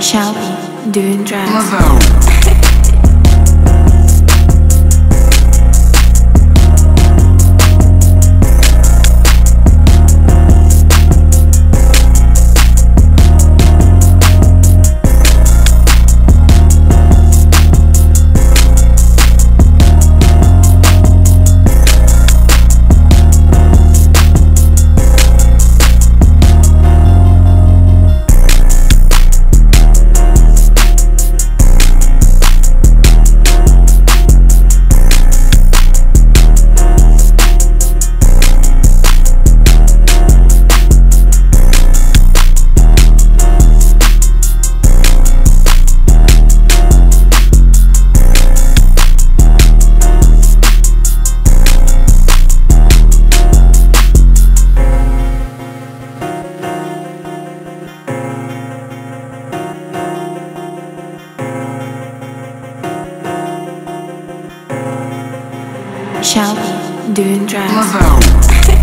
Shelby doing drugs. Shall we do drugs?